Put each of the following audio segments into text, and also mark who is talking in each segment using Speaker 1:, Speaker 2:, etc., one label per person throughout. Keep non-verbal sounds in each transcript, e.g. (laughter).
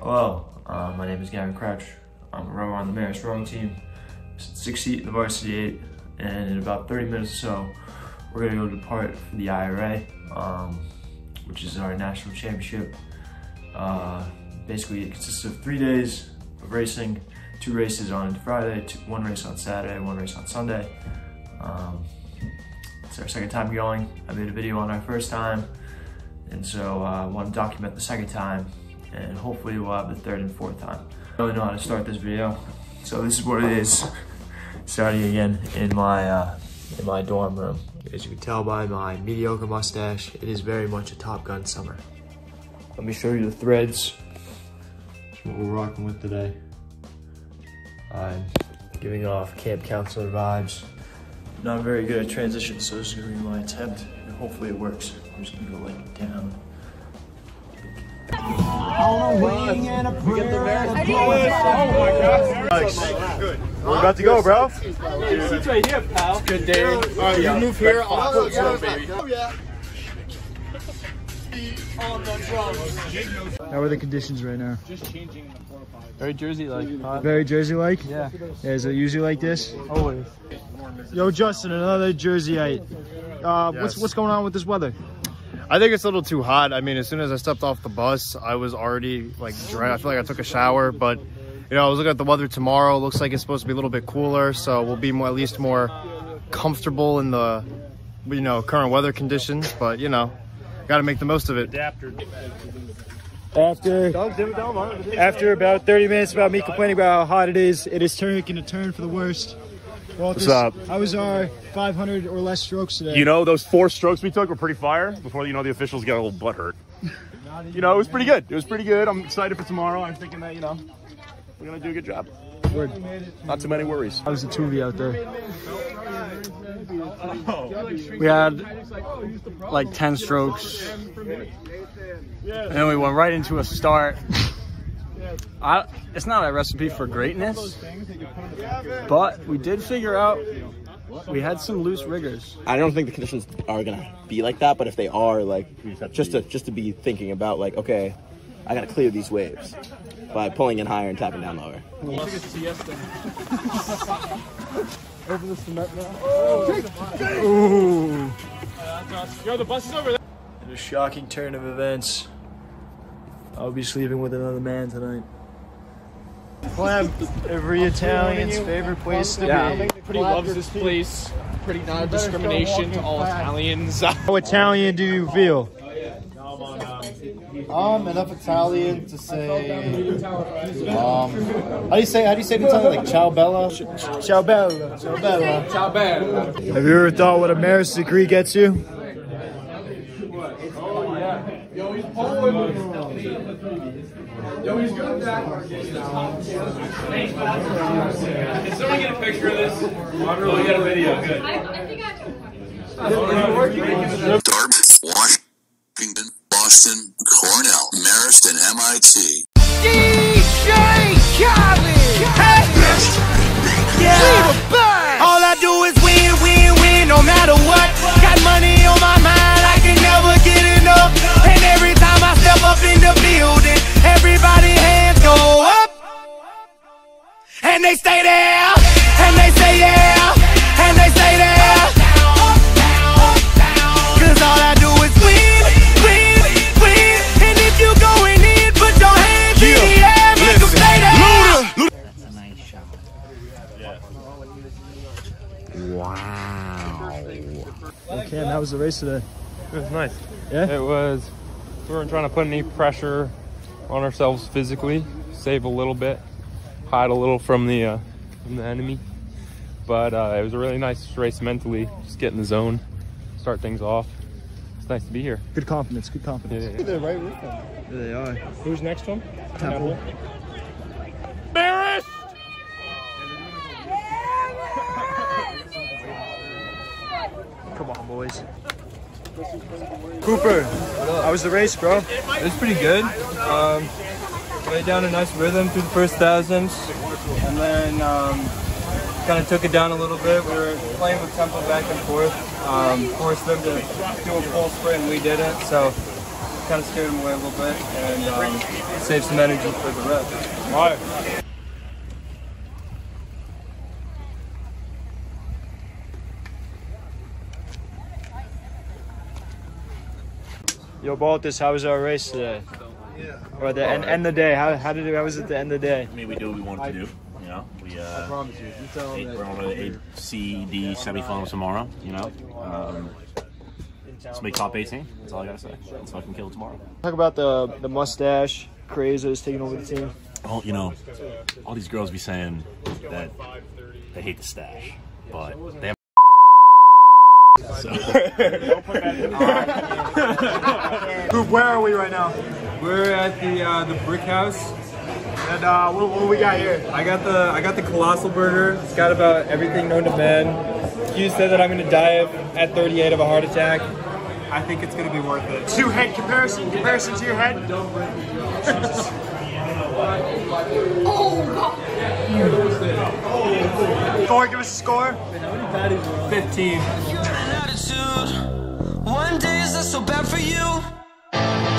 Speaker 1: Hello, uh, my name is Gavin Crouch. I'm a rower on the Marist rowing team, six seat in the varsity eight, and in about 30 minutes or so, we're gonna go depart for the IRA, um, which is our national championship. Uh, basically, it consists of three days of racing, two races on Friday, two, one race on Saturday, one race on Sunday. Um, it's our second time going. I made a video on our first time, and so uh, I want to document the second time and hopefully we'll have the third and fourth time. I don't really know how to start this video, so this is what it is. Starting again in my uh, in my dorm room. As you can tell by my mediocre mustache, it is very much a Top Gun summer. Let me show you the threads. That's what we're rocking with today. I'm giving off camp counselor vibes. Not very good at transitions, so this is gonna be my attempt, and hopefully it works. I'm just gonna go like down.
Speaker 2: We're about to go, bro.
Speaker 3: It's right here, pal.
Speaker 2: Good day. All right, you move here. I'll put you, baby.
Speaker 4: How are the conditions right now?
Speaker 3: Very Jersey-like.
Speaker 4: Very Jersey-like?
Speaker 3: Yeah,
Speaker 4: Yeah, is it usually like this?
Speaker 3: always.
Speaker 4: Yo, Justin, another Jerseyite. Uh, what's what's going on with this weather?
Speaker 2: I think it's a little too hot. I mean, as soon as I stepped off the bus, I was already like dry. I feel like I took a shower, but you know, I was looking at the weather tomorrow. Looks like it's supposed to be a little bit cooler, so we'll be more, at least more comfortable in the you know current weather conditions. But you know, got to make the most of it.
Speaker 4: After after about 30 minutes about me complaining about how hot it is, it is turning a turn for the worst. Well,
Speaker 5: What's up?
Speaker 4: How was our 500 or less strokes today?
Speaker 5: You know, those four strokes we took were pretty fire before, you know, the officials got a little butt hurt. You know, it was pretty good. It was pretty good. I'm excited for tomorrow. I'm thinking that, you know, we're going to do a good job.
Speaker 4: Word.
Speaker 5: Not too many worries.
Speaker 4: How was the two of you out there?
Speaker 3: We had like 10 strokes. And then we went right into a start. I, it's not a recipe for greatness, but we did figure out we had some loose riggers.
Speaker 6: I don't think the conditions are gonna be like that, but if they are, like, just to just to be thinking about, like, okay, I gotta clear these waves by pulling in higher and tapping down lower.
Speaker 1: In a shocking turn of events, I'll be sleeping with another man tonight. Clam, every Italian's favorite place to be.
Speaker 7: Pretty loves this place. Pretty non-discrimination to all Italians. (laughs)
Speaker 4: How Italian do you feel?
Speaker 8: Um, enough Italian to say. Um, how do you say? How do you say it in Italian? Like ciao bella.
Speaker 4: Ciao bella.
Speaker 8: Ciao bella.
Speaker 7: Ciao, bad.
Speaker 4: Have you ever thought what a Marist degree gets you?
Speaker 7: Can somebody get a picture of this? Oh, we got a video. Good.
Speaker 9: I think I
Speaker 10: Dartmouth, Washington, Boston, Cornell, Marist, and MIT.
Speaker 11: And they stay there, and they say yeah, and they say there. Cause all I do is win, win, win. And if you going in, put your hands in the air, make 'em stay there.
Speaker 4: Okay, and how was the race today?
Speaker 12: It was nice.
Speaker 4: Yeah?
Speaker 12: It was. We weren't trying to put any pressure on ourselves physically. Save a little bit, hide a little from the uh, from the enemy. But uh, it was a really nice race mentally. Just get in the zone, start things off. It's nice to be here.
Speaker 4: Good confidence, good confidence.
Speaker 12: Yeah, yeah, yeah.
Speaker 8: They're right with them.
Speaker 4: There they are.
Speaker 12: Who's next one?
Speaker 4: Temple.
Speaker 12: Barris!
Speaker 4: Come on, boys. Cooper, how was the race, bro?
Speaker 3: It was pretty good. Um, laid down a nice rhythm through the first thousands, and then um, kind of took it down a little bit. We were playing with tempo back and forth, um, forced them to do a full sprint, and we didn't. So kind of scared him away a little bit and um, save some energy for the rest.
Speaker 4: All right. Yo, Baltus, how was our race today? Or the end, end of the day? How, how did it, how was it the end of the day?
Speaker 9: I mean, we do what we wanted to do. You know, we uh, I
Speaker 2: promise you. You tell him
Speaker 9: eight-
Speaker 2: that-
Speaker 9: we're on the A, C, D semifinals tomorrow. You know, um, let's make top 18. That's all I gotta say. Let's fucking kill it tomorrow.
Speaker 1: Talk about the the mustache craze that is taking over the team.
Speaker 9: Oh, you know, all these girls be saying that they hate the stash, but they have. (laughs) So.
Speaker 4: Where are we right now?
Speaker 3: We're at the uh, the Brick House.
Speaker 4: And uh, what, what we got here?
Speaker 3: I got the I got the colossal burger. It's got about everything known to man. You said that I'm gonna die at 38 of a heart attack. I think it's gonna be worth it.
Speaker 4: Two head comparison, comparison to your head. (laughs) Score, give us a score.
Speaker 3: 15.
Speaker 11: One day is that so bad for you?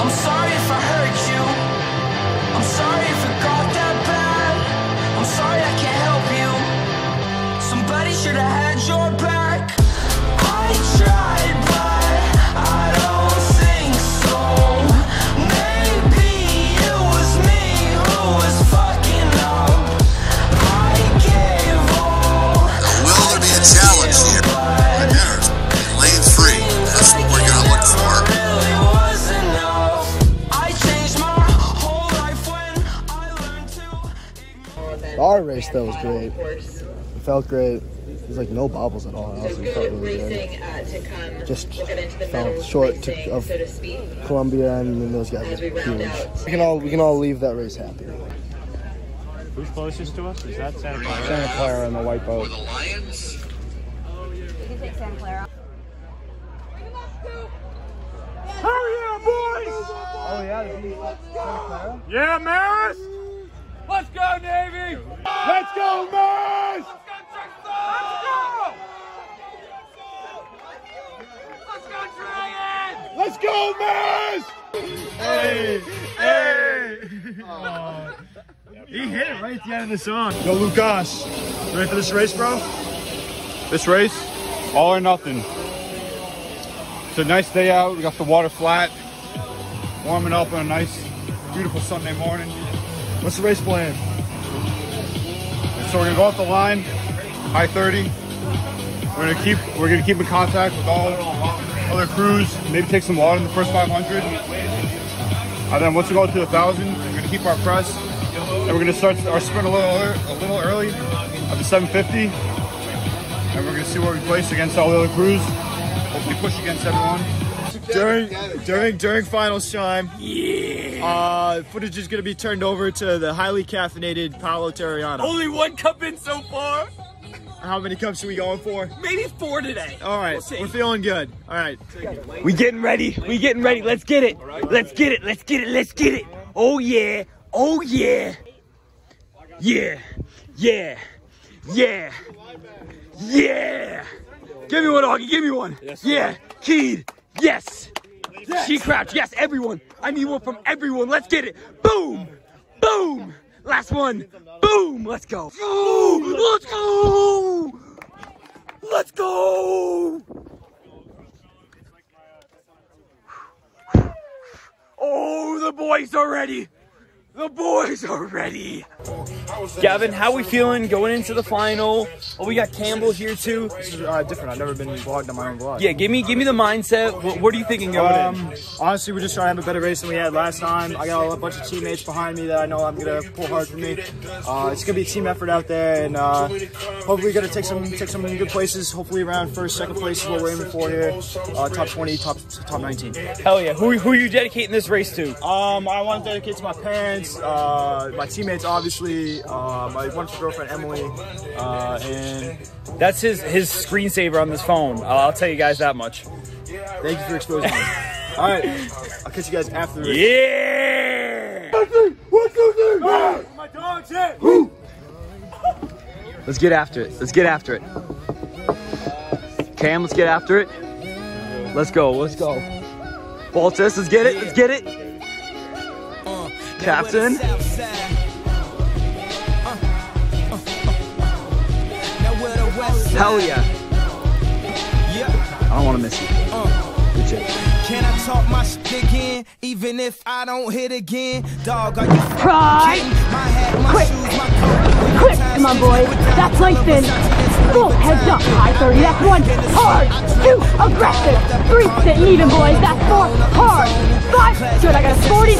Speaker 11: I'm sorry if I hurt you. I'm sorry if it got that bad. I'm sorry I can't help you. Somebody should have had your to.
Speaker 2: Our race though was great. It felt great. There's like no bobbles at all. Honestly, it felt really good. Just fell short to, of Columbia and those guys are huge. We can all we can all leave that race happy.
Speaker 4: Who's closest to us? Is that Santa Clara?
Speaker 2: Santa Clara and the white boat.
Speaker 10: The Lions.
Speaker 13: You can take Santa Clara.
Speaker 4: Hurry up, boys!
Speaker 2: Oh yeah,
Speaker 4: Yeah, Maris!
Speaker 7: Let's go, Navy!
Speaker 4: Let's go, Maris!
Speaker 7: Let's go, Dragon!
Speaker 4: Let's go, Maris! Hey, hey! He hit it right at the end of the song. Yo, Lucas, you ready for this race, bro?
Speaker 14: This race, all or nothing. It's a nice day out. We got the water flat, warming up on a nice, beautiful Sunday morning.
Speaker 4: What's the race plan?
Speaker 14: So we're gonna go off the line, high 30. We're gonna keep we're gonna keep in contact with all other crews. Maybe take some water in the first 500. And then once we go to a thousand, we're gonna keep our press, and we're gonna start our sprint a little a little early at the 750, and we're gonna see where we place against all the other crews. Hopefully, push against everyone.
Speaker 4: During during during finals time, yeah. Uh, footage is gonna be turned over to the highly caffeinated Paolo Terriano.
Speaker 7: Only one cup in so far.
Speaker 4: How many cups are we going for?
Speaker 7: Maybe four today.
Speaker 4: All right,
Speaker 7: we'll
Speaker 4: we're feeling good. All right.
Speaker 7: We getting ready. We getting ready. Let's get it. Let's get it. Let's get it. Let's get it. Oh yeah. Oh yeah. Yeah. Yeah. Yeah. Yeah. Give me one, Augie. Give me one. yeah. Keed. Yes. She crouched. Yes. Everyone. I need one from everyone. Let's get it. Boom. Boom. Last one. Boom. Let's go. Boom. Let's go. Let's go. Oh, the boys are ready. The boys are ready. Gavin, how are we feeling going into the final? Oh, we got Campbell here too.
Speaker 4: This is uh, different. I've never been vlogged on my own vlog.
Speaker 7: Yeah, give me give me the mindset. What, what are you thinking going in?
Speaker 4: Um, honestly, we're just trying to have a better race than we had last time. I got a bunch of teammates behind me that I know I'm gonna pull hard for me. Uh, it's gonna be a team effort out there, and uh, hopefully, gonna take some take some good places. Hopefully, around first, second place is what we're aiming for here. Uh, top 20, top top 19.
Speaker 7: Hell yeah! Who who are you dedicating this race to?
Speaker 4: Um, I want to dedicate to my parents, uh, my teammates, obviously, uh, my wonderful girlfriend Emily, uh, and
Speaker 7: That's his his screensaver on this phone. I'll, I'll tell you guys that much.
Speaker 4: thank you for exposing me. (laughs) All right, I'll catch you guys after the race.
Speaker 7: Yeah!
Speaker 4: My dog's hit.
Speaker 7: Let's get after it. Let's get after it. Cam, let's get after it. Let's go. Let's go. Baltus, let's get it. Let's get it. Captain. Hell yeah. I don't want to miss you. Uh. Good shit.
Speaker 11: Can I talk my shit again? Even if I don't hit again? Dog, are you
Speaker 15: Pride.
Speaker 11: My hat, my
Speaker 15: Quick.
Speaker 11: shoes, my coat.
Speaker 15: Quick, come on, boys. That's Langston. Full heads up, high 30. That's one. Hard. Two. Aggressive. Three. Sitting even, boys. That's four. Hard. Five. Good. I got a 46.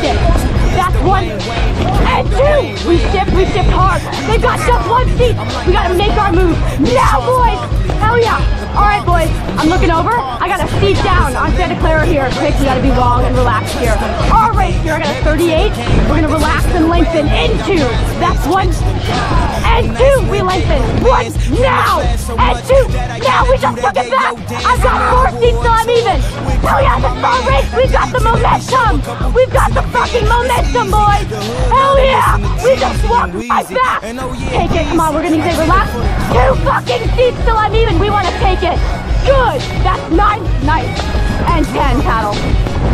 Speaker 15: Six. That's one. And two. We shift. We shift hard. They've got just one seat. We got to make our move now, boys. Hell yeah. All right, boys. I'm looking over. I got a seat down on Santa Clara here. Quick, we got to be long and relaxed here. Our race here. I got a 38. We're gonna relax and lengthen into. That's one and two. We lengthen. One now and two. Now we just took it back. I've got four seats till I'm even. Hell yeah, this is race. We've got the momentum. We've got the fucking momentum, boys. Hell yeah. We just walked right back. Take it. Come on, we're gonna say relax. Two fucking seats till I'm even. We want to take it. Good. That's nine. Nice. And ten paddle.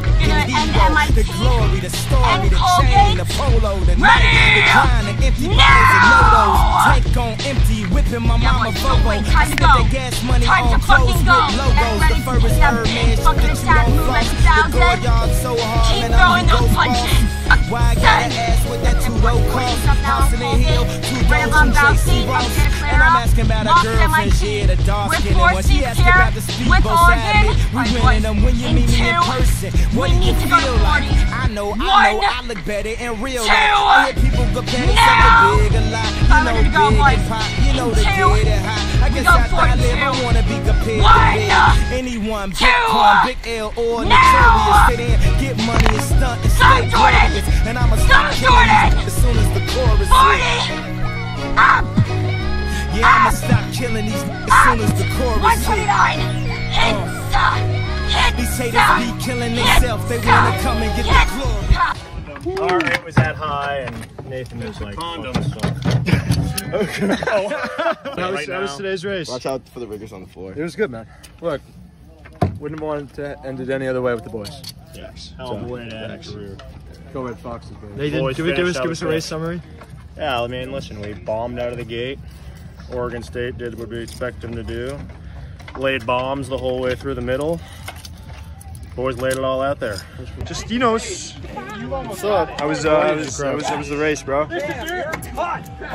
Speaker 11: a
Speaker 15: Gonna
Speaker 11: fucking
Speaker 15: end
Speaker 11: hero.
Speaker 15: MIT
Speaker 11: The story, the chain, the polo, the
Speaker 15: Ready?
Speaker 11: night, the grind, the empty bottles and no-dos. Tank on empty, whipping my mama
Speaker 15: boys,
Speaker 11: Volvo.
Speaker 15: wait, time to
Speaker 11: Spent
Speaker 15: go.
Speaker 11: the gas money
Speaker 15: Time
Speaker 11: on
Speaker 15: to
Speaker 11: clothes
Speaker 15: fucking
Speaker 11: with
Speaker 15: go.
Speaker 11: logos. The
Speaker 15: ready
Speaker 11: furthest
Speaker 15: for that
Speaker 11: Hermes,
Speaker 15: big
Speaker 11: shit that you don't floss. The so hard,
Speaker 15: Keep
Speaker 11: man,
Speaker 15: throwing
Speaker 11: I'm
Speaker 15: those
Speaker 11: ghost
Speaker 15: punches.
Speaker 11: Why I gotta ask what that two low cost? House in the hill, two doors
Speaker 15: up on
Speaker 11: from
Speaker 15: Bouncy,
Speaker 11: JC
Speaker 15: from
Speaker 11: Ross. And I'm asking about a girlfriend,
Speaker 15: she
Speaker 11: yeah, a dark
Speaker 15: With
Speaker 11: skin. And when she asked
Speaker 15: here,
Speaker 11: about the
Speaker 15: with
Speaker 11: speedboat side of we winning them when you meet me in person. What do you
Speaker 15: need to go to
Speaker 11: feel like?
Speaker 15: 40.
Speaker 11: I know, I know, I look better in real
Speaker 15: two,
Speaker 11: life. I hear people comparing
Speaker 15: now.
Speaker 11: something big a lot. You know, big and pop. You know, the get it hot. I guess
Speaker 15: go
Speaker 11: after I live, I
Speaker 15: 42.
Speaker 11: wanna be compared
Speaker 15: One,
Speaker 11: to big. anyone. Big pun, big L or notorious. Sit in, get money and stunt and stay glorious. And I'ma
Speaker 15: Stop,
Speaker 11: killing as soon as the chorus
Speaker 15: Forty. Up.
Speaker 11: Yeah, I'ma stop killing these as soon as the chorus
Speaker 15: One twenty-nine. Hit stop. Hit uh.
Speaker 11: These haters be killing themselves. They wanna come and get the glory.
Speaker 15: stop.
Speaker 2: Our rate was that high, and Nathan (laughs) was like, okay. How was, how was today's race?
Speaker 6: Watch out for the riggers on the floor.
Speaker 2: It was good, man. Look, wouldn't want it to end it any other way with the boys.
Speaker 14: Yes.
Speaker 2: Hell of a way to end a career. Go Red Foxes, baby. Nathan,
Speaker 14: Boys
Speaker 2: give, it- give us give us a race summary.
Speaker 14: Yeah, I mean, listen, we bombed out of the gate. Oregon State did what we expect them to do. Laid bombs the whole way through the middle. Boys laid it all out there.
Speaker 2: Justinos. What's up? I was, uh, I was, I was, it was the race, bro.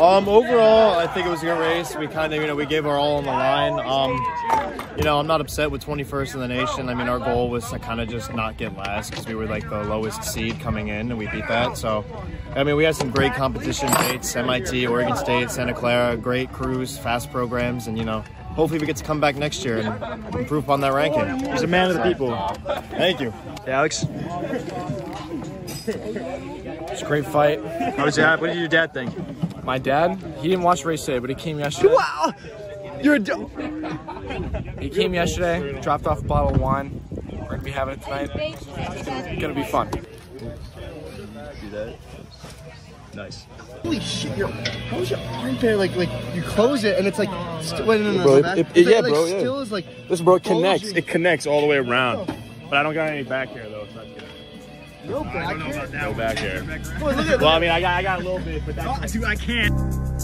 Speaker 2: Um, overall, I think it was a good race. We kind of, you know, we gave our all on the line. Um, you know, I'm not upset with 21st in the nation. I mean, our goal was to kind of just not get last because we were like the lowest seed coming in, and we beat that. So, I mean, we had some great competition dates: MIT, Oregon State, Santa Clara, great crews, fast programs, and you know. Hopefully, we get to come back next year and improve upon that ranking.
Speaker 14: He's a man of the people.
Speaker 2: Thank you.
Speaker 14: Hey, Alex.
Speaker 16: It's a great fight.
Speaker 2: How was your, what did your dad think?
Speaker 16: My dad, he didn't watch race today, but he came yesterday.
Speaker 2: Wow! You're a
Speaker 16: He came yesterday, dropped off a bottle of wine. We're gonna be having it tonight. It's gonna, gonna be fun.
Speaker 2: Do that. Nice.
Speaker 8: Holy shit, your how is your arm there? Like like you close it and it's like st- wait no no no,
Speaker 5: Bro,
Speaker 8: no
Speaker 5: it-
Speaker 8: back.
Speaker 5: it-
Speaker 8: It's
Speaker 5: yeah,
Speaker 8: like,
Speaker 5: bro, yeah.
Speaker 8: Still is like
Speaker 5: this bro, it connects.
Speaker 8: bulging.
Speaker 5: It connects all the way around. Oh. But I don't got any back here though, so that's good.
Speaker 8: no back here.
Speaker 5: No back here.
Speaker 8: Boy, look at
Speaker 5: Well, I mean, I got, I got a little bit, but that's.
Speaker 14: Oh, dude, I can't.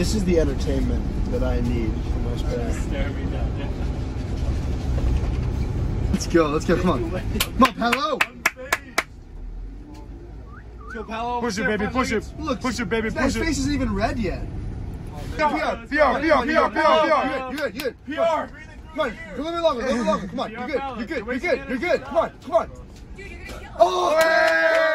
Speaker 8: This is the entertainment that I need for my spare. Let's go. Let's go. Come on. Come on, Hello.
Speaker 14: Push it, baby. Push it.
Speaker 8: Look,
Speaker 14: Push it, baby. Push it.
Speaker 8: face isn't even red yet.
Speaker 14: PR, PR, PR, PR, PR.
Speaker 8: You good? You good?
Speaker 14: PR.
Speaker 8: Come on, go a little bit longer. A little bit longer. Come on, you're good. You're good. You're good. You're good. Come on, come on. Oh!